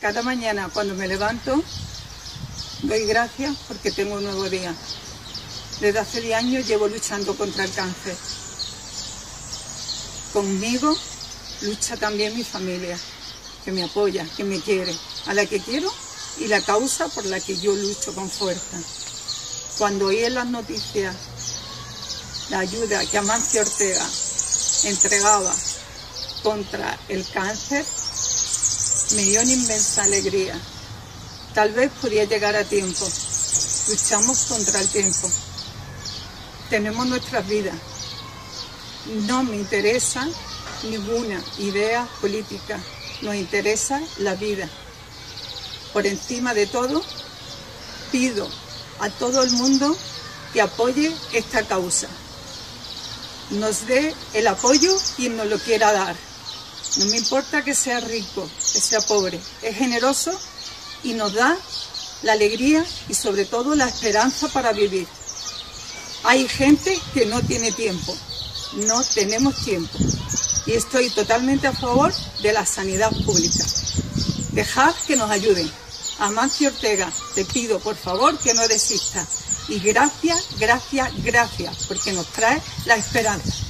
Cada mañana cuando me levanto, doy gracias porque tengo un nuevo día. Desde hace 10 años llevo luchando contra el cáncer. Conmigo lucha también mi familia, que me apoya, que me quiere, a la que quiero y la causa por la que yo lucho con fuerza. Cuando oí en las noticias la ayuda que Amancio Ortega entregaba contra el cáncer, me dio una inmensa alegría. Tal vez podía llegar a tiempo. Luchamos contra el tiempo. Tenemos nuestras vidas. No me interesa ninguna idea política. Nos interesa la vida. Por encima de todo, pido a todo el mundo que apoye esta causa. Nos dé el apoyo quien nos lo quiera dar. No me importa que sea rico, que sea pobre, es generoso y nos da la alegría y sobre todo la esperanza para vivir. Hay gente que no tiene tiempo, no tenemos tiempo y estoy totalmente a favor de la sanidad pública. Dejad que nos ayuden. Amancio Ortega, te pido por favor que no desista. Y gracias, gracias, gracias, porque nos trae la esperanza.